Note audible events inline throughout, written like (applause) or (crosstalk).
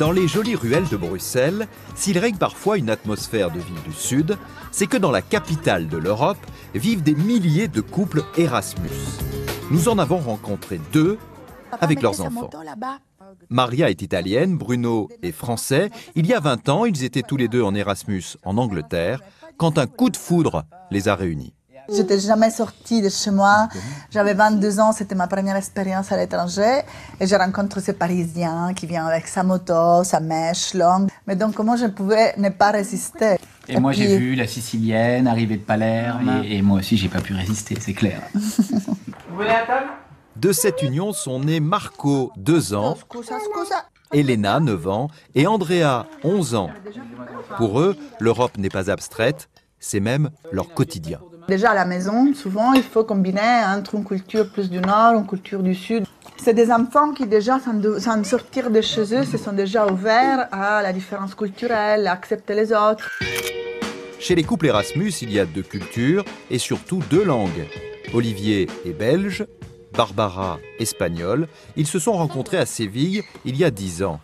Dans les jolies ruelles de Bruxelles, s'il règne parfois une atmosphère de ville du Sud, c'est que dans la capitale de l'Europe vivent des milliers de couples Erasmus. Nous en avons rencontré deux avec leurs enfants. Maria est italienne, Bruno est français. Il y a 20 ans, ils étaient tous les deux en Erasmus en Angleterre, quand un coup de foudre les a réunis. Je n'étais jamais sortie de chez moi. J'avais 22 ans, c'était ma première expérience à l'étranger. Et je rencontre ce Parisien qui vient avec sa moto, sa mèche longue. Mais donc, comment je pouvais ne pas résister? Et, moi, j'ai vu la Sicilienne arriver de Palerme. Et, et moi aussi, j'ai pas pu résister, c'est clair. (laughs) Vous voulez la table De cette union sont nés Marco, 2 ans, Elena, 9 ans, et Andrea, 11 ans. Pour eux, l'Europe n'est pas abstraite, c'est même leur quotidien. Déjà à la maison, souvent, il faut combiner entre une culture plus du nord, une culture du sud. C'est des enfants qui déjà, sans, de- sans sortir de chez eux, se sont déjà ouverts à la différence culturelle, à accepter les autres. Chez les couples Erasmus, il y a deux cultures et surtout deux langues. Olivier est belge, Barbara espagnole. Ils se sont rencontrés à Séville il y a 10 ans.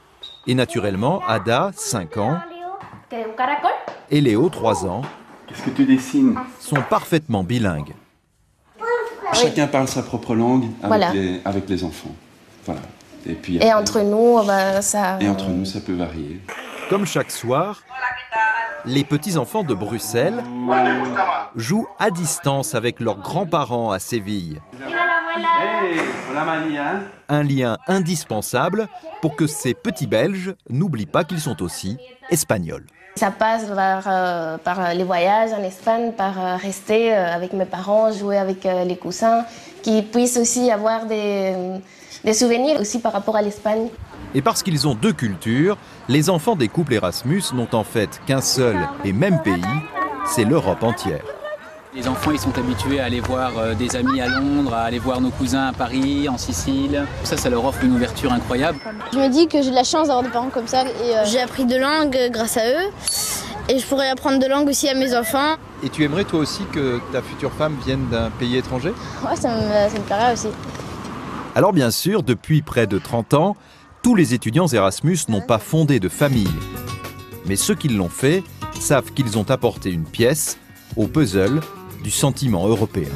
Et naturellement, Ada, 5 ans, et Léo, 3 ans, Qu'est-ce que tu dessines sont parfaitement bilingues. Chacun parle sa propre langue avec, Voilà. les, avec les enfants. Voilà. Et puis Et après- entre nous, bah, ça. et entre nous, ça peut varier. Comme chaque soir, les petits-enfants de Bruxelles jouent à distance avec leurs grands-parents à Séville. Hey, Mania. Un lien indispensable pour que ces petits Belges n'oublient pas qu'ils sont aussi espagnols. Ça passe par, euh, par les voyages en Espagne, par euh, rester euh, avec mes parents, jouer avec euh, les cousins, qu'ils puissent aussi avoir des, des souvenirs aussi par rapport à l'Espagne. Et parce qu'ils ont deux cultures, les enfants des couples Erasmus n'ont en fait qu'un seul et même pays, c'est l'Europe entière. Les enfants, ils sont habitués à aller voir euh, des amis à Londres, à aller voir nos cousins à Paris, en Sicile. Ça, ça leur offre une ouverture incroyable. Je me dis que j'ai de la chance d'avoir des parents comme ça et euh, j'ai appris de langues grâce à eux et je pourrais apprendre de langues aussi à mes enfants. Et tu aimerais toi aussi que ta future femme vienne d'un pays étranger? Ouais, ça me, ça me plairait aussi. Alors bien sûr, depuis près de 30 ans, tous les étudiants Erasmus n'ont pas fondé de famille. Mais ceux qui l'ont fait savent qu'ils ont apporté une pièce au puzzle du sentiment européen.